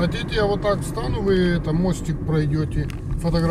Хотите, я вот так встану, вы это мостик пройдете, фотографию.